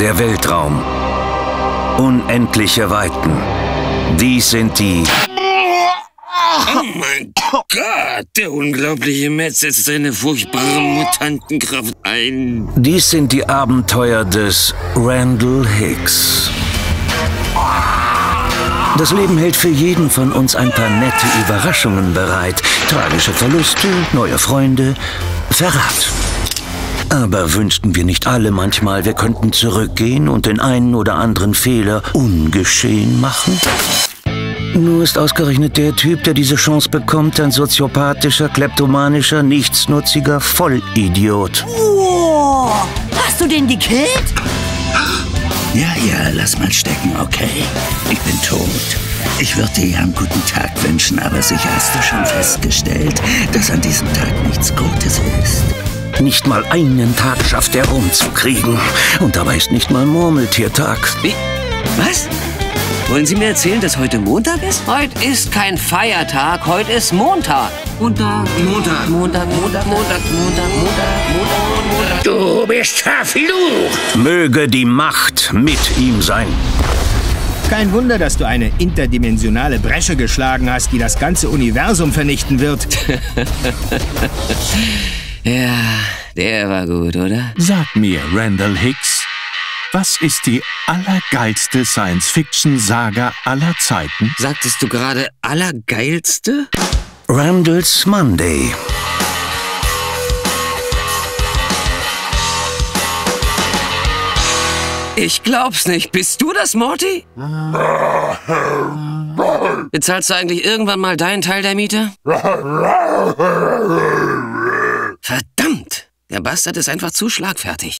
Der Weltraum. Unendliche Weiten. Dies sind die... Oh mein Gott, der unglaubliche Matt setzt seine furchtbare Mutantenkraft ein. Dies sind die Abenteuer des Randall Hicks. Das Leben hält für jeden von uns ein paar nette Überraschungen bereit. Tragische Verluste, neue Freunde, Verrat. Aber wünschten wir nicht alle manchmal, wir könnten zurückgehen und den einen oder anderen Fehler ungeschehen machen? Nur ist ausgerechnet der Typ, der diese Chance bekommt, ein soziopathischer, kleptomanischer, nichtsnutziger Vollidiot. Oh, hast du den gekillt? Ja, ja, lass mal stecken, okay? Ich bin tot. Ich würde dir einen guten Tag wünschen, aber sicher hast du schon festgestellt, dass an diesem Tag nichts Gutes ist. Nicht mal einen Tag schafft er rumzukriegen. Und dabei ist nicht mal Murmeltiertag. Wie? Was? Wollen Sie mir erzählen, dass heute Montag ist? Heute ist kein Feiertag, heute ist Montag. Montag, Montag, Montag, Montag, Montag, Montag, Montag, Montag, Montag. Du bist verflucht! Möge die Macht mit ihm sein. Kein Wunder, dass du eine interdimensionale Bresche geschlagen hast, die das ganze Universum vernichten wird. Ja, der war gut, oder? Sag mir, Randall Hicks, was ist die allergeilste Science-Fiction-Saga aller Zeiten? Sagtest du gerade allergeilste? Randall's Monday. Ich glaub's nicht. Bist du das, Morty? Bezahlst du eigentlich irgendwann mal deinen Teil der Miete? Der Bastard ist einfach zu schlagfertig.